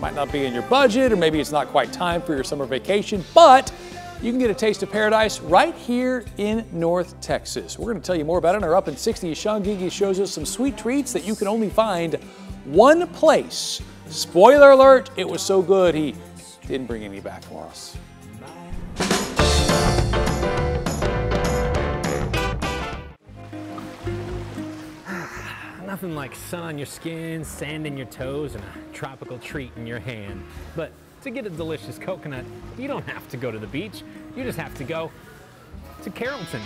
Might not be in your budget, or maybe it's not quite time for your summer vacation, but you can get a taste of paradise right here in North Texas. We're going to tell you more about it in our Up in 60. Sean Gingy shows us some sweet treats that you can only find one place. Spoiler alert, it was so good he didn't bring any back for us. Nothing like sun on your skin, sand in your toes, and a tropical treat in your hand. But to get a delicious coconut, you don't have to go to the beach. You just have to go to Carrollton.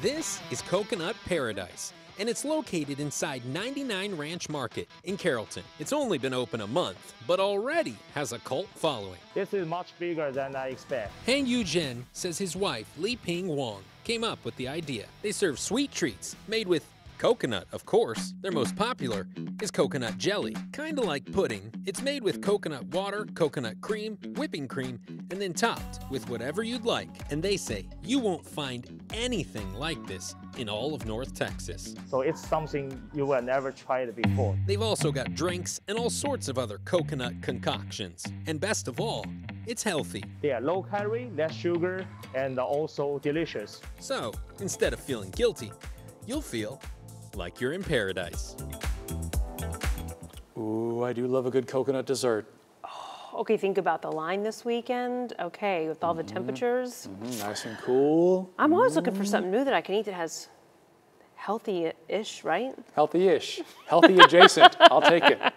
This is Coconut Paradise, and it's located inside 99 Ranch Market in Carrollton. It's only been open a month, but already has a cult following. This is much bigger than I expect. Hang Yu Zhen says his wife, Li Ping Wang, came up with the idea. They serve sweet treats made with Coconut, of course. Their most popular is coconut jelly. Kinda like pudding, it's made with coconut water, coconut cream, whipping cream, and then topped with whatever you'd like. And they say you won't find anything like this in all of North Texas. So it's something you will never try it before. They've also got drinks and all sorts of other coconut concoctions. And best of all, it's healthy. They are low calorie, less sugar, and also delicious. So instead of feeling guilty, you'll feel like you're in paradise. Ooh, I do love a good coconut dessert. Okay, think about the line this weekend. Okay, with all the temperatures. Mm, nice and cool, I'm always looking for something new that I can eat that has healthy-ish, right? healthy-ish, healthy adjacent. I'll take it.